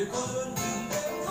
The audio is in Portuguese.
Ficou